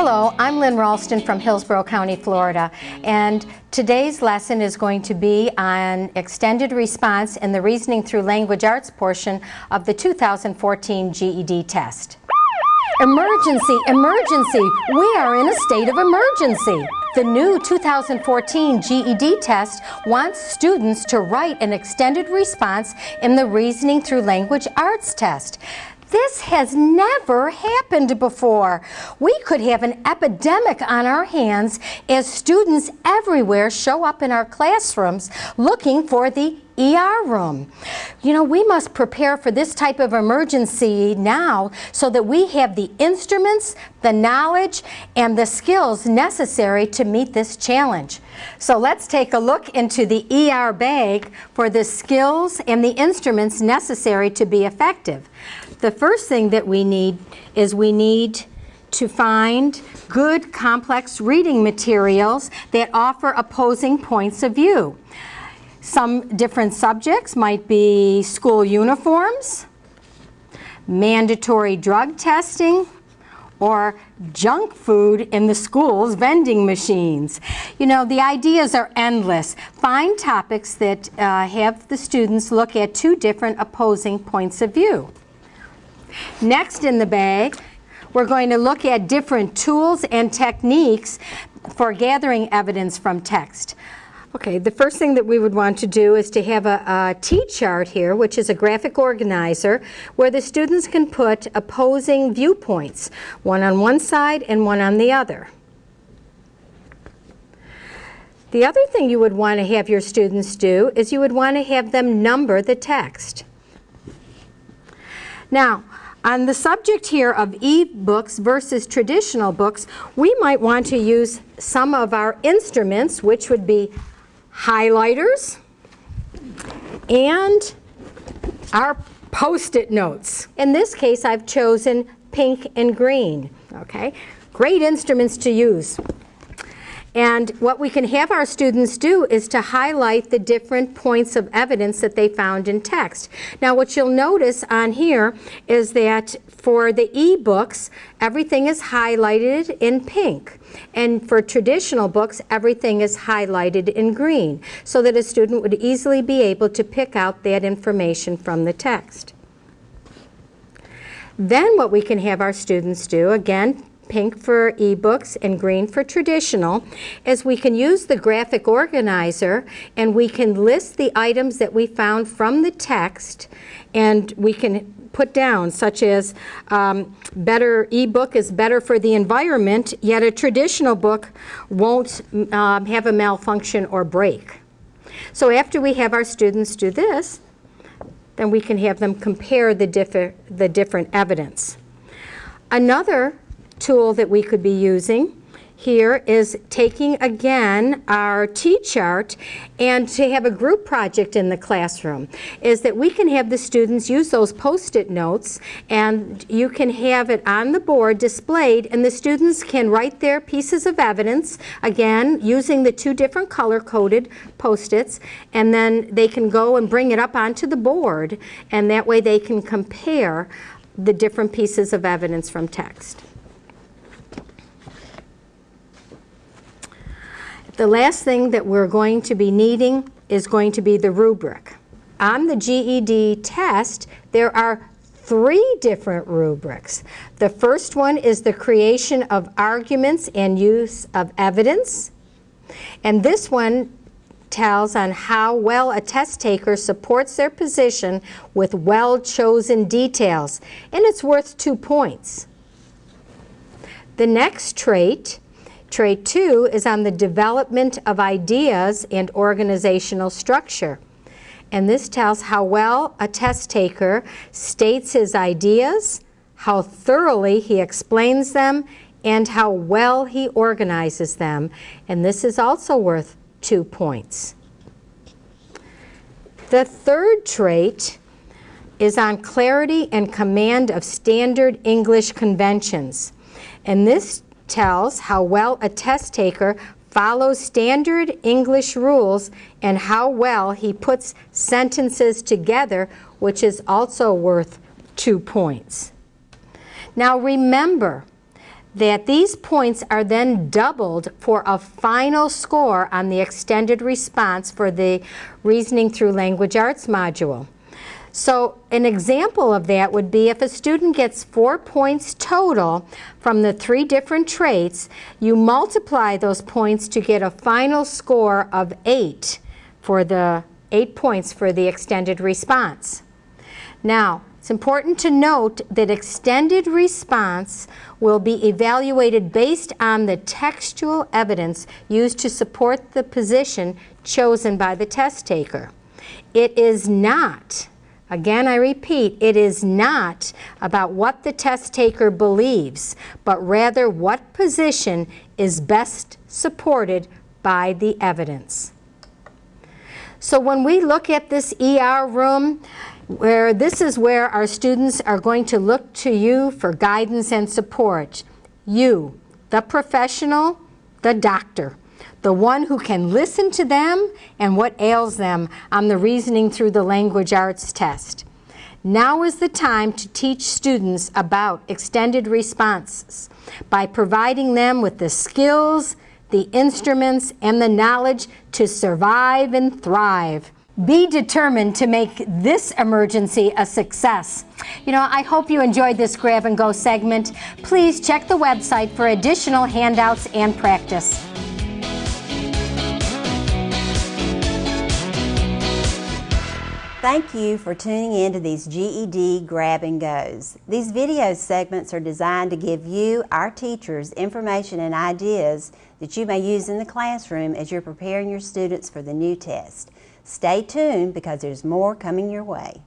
Hello, I'm Lynn Ralston from Hillsborough County, Florida, and today's lesson is going to be on extended response in the reasoning through language arts portion of the 2014 GED test. Emergency, emergency, we are in a state of emergency. The new 2014 GED test wants students to write an extended response in the reasoning through language arts test. This has never happened before. We could have an epidemic on our hands as students everywhere show up in our classrooms looking for the ER room. You know, we must prepare for this type of emergency now so that we have the instruments, the knowledge, and the skills necessary to meet this challenge. So let's take a look into the ER bag for the skills and the instruments necessary to be effective. The first thing that we need is we need to find good complex reading materials that offer opposing points of view. Some different subjects might be school uniforms, mandatory drug testing, or junk food in the school's vending machines. You know, the ideas are endless. Find topics that uh, have the students look at two different opposing points of view. Next in the bag, we're going to look at different tools and techniques for gathering evidence from text. Okay, the first thing that we would want to do is to have a, a T-chart here, which is a graphic organizer, where the students can put opposing viewpoints, one on one side and one on the other. The other thing you would want to have your students do is you would want to have them number the text. Now, on the subject here of e-books versus traditional books, we might want to use some of our instruments, which would be highlighters, and our post-it notes. In this case, I've chosen pink and green, okay? Great instruments to use. And what we can have our students do is to highlight the different points of evidence that they found in text. Now what you'll notice on here is that for the e-books, everything is highlighted in pink. And for traditional books, everything is highlighted in green, so that a student would easily be able to pick out that information from the text. Then what we can have our students do, again, pink for ebooks and green for traditional, is we can use the graphic organizer and we can list the items that we found from the text and we can put down, such as um, better ebook is better for the environment, yet a traditional book won't um, have a malfunction or break. So after we have our students do this, then we can have them compare the, differ, the different evidence. Another tool that we could be using here is taking again our T-chart and to have a group project in the classroom is that we can have the students use those post-it notes and you can have it on the board displayed and the students can write their pieces of evidence again using the two different color coded post-its and then they can go and bring it up onto the board and that way they can compare the different pieces of evidence from text. The last thing that we're going to be needing is going to be the rubric. On the GED test, there are three different rubrics. The first one is the creation of arguments and use of evidence. And this one tells on how well a test taker supports their position with well-chosen details, and it's worth two points. The next trait Trait two is on the development of ideas and organizational structure. And this tells how well a test taker states his ideas, how thoroughly he explains them, and how well he organizes them. And this is also worth two points. The third trait is on clarity and command of standard English conventions. And this tells how well a test taker follows standard English rules and how well he puts sentences together, which is also worth two points. Now remember that these points are then doubled for a final score on the extended response for the Reasoning Through Language Arts module. So an example of that would be if a student gets four points total from the three different traits, you multiply those points to get a final score of eight for the eight points for the extended response. Now, it's important to note that extended response will be evaluated based on the textual evidence used to support the position chosen by the test taker. It is not, again I repeat, it is not about what the test taker believes, but rather what position is best supported by the evidence. So when we look at this ER room, where this is where our students are going to look to you for guidance and support. You, the professional, the doctor, the one who can listen to them and what ails them on the reasoning through the language arts test. Now is the time to teach students about extended responses by providing them with the skills, the instruments, and the knowledge to survive and thrive. Be determined to make this emergency a success. You know, I hope you enjoyed this grab and go segment. Please check the website for additional handouts and practice. Thank you for tuning in to these GED Grab and Goes. These video segments are designed to give you, our teachers, information and ideas that you may use in the classroom as you're preparing your students for the new test. Stay tuned because there's more coming your way.